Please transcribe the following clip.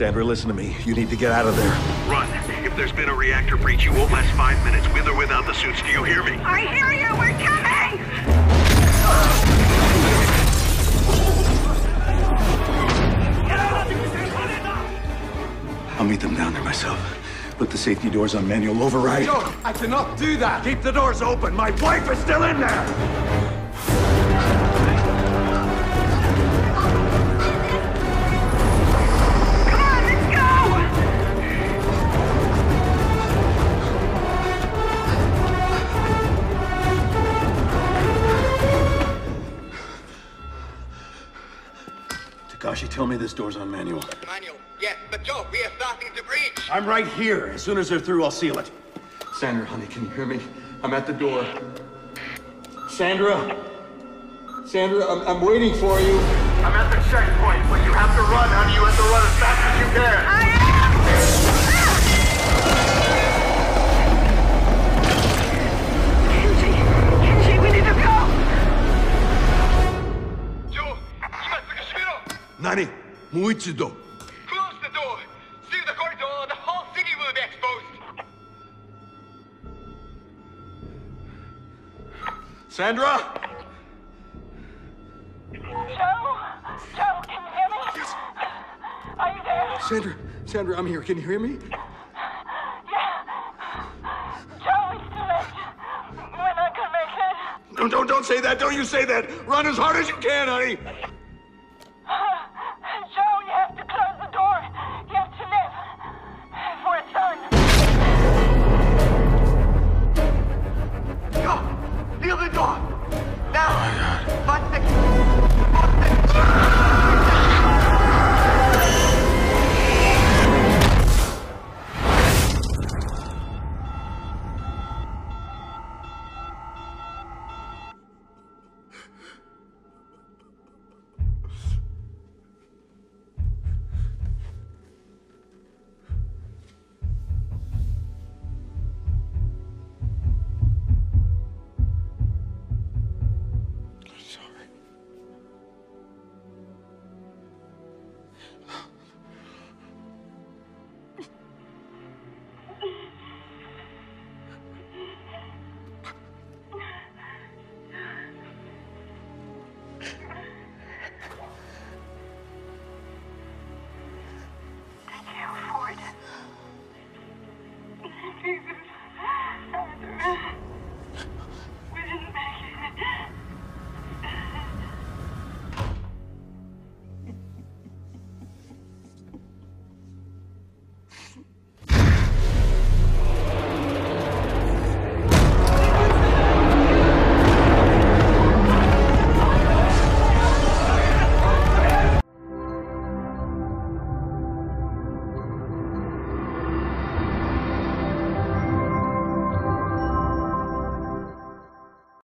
Sandra, listen to me. You need to get out of there. Run. If there's been a reactor breach, you won't last five minutes with or without the suits. Do you hear me? I hear you! We're coming! I'll meet them down there myself. Put the safety doors on manual override. John, I cannot do that! Keep the doors open. My wife is still in there. Takashi, tell me this door's on manual. Manual. Yes, but Joe, we are starting to breach. I'm right here. As soon as they're through, I'll seal it. Sandra, honey, can you hear me? I'm at the door. Sandra? Sandra, I'm, I'm waiting for you. I'm at the checkpoint, but you have to run, honey. You have to run as fast as you can. I 何もう一度。 Close the door! Seal the corridor, the whole city will be exposed! Sandra? Joe? Joe, can you hear me? Are you there? Sandra, Sandra, I'm here. Can you hear me? Joe, it's too late. We're not gonna make it. No, don't, don't say that. Don't you say that. Run as hard as you can, honey.